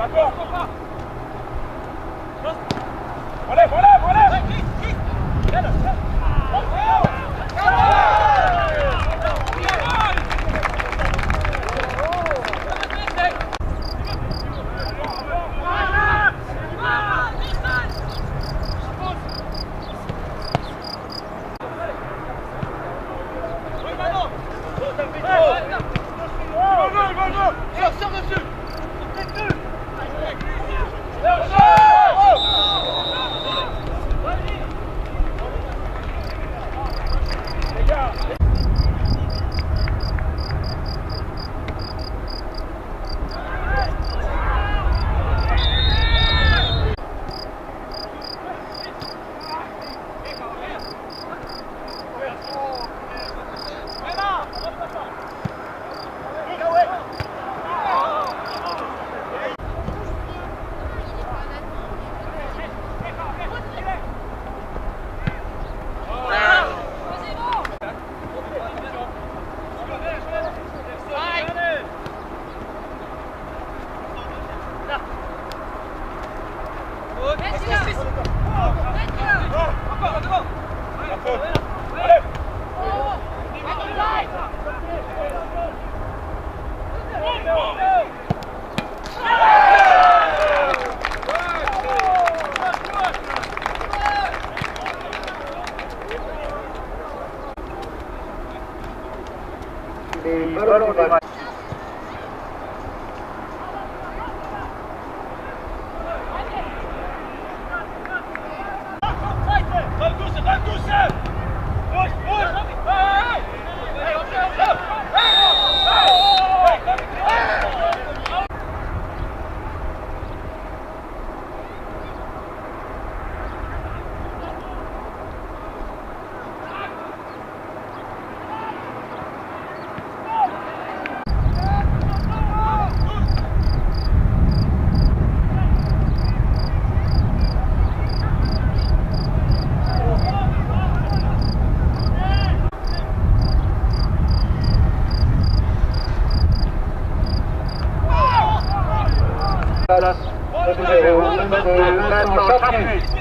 Ada 快 de Sánchez.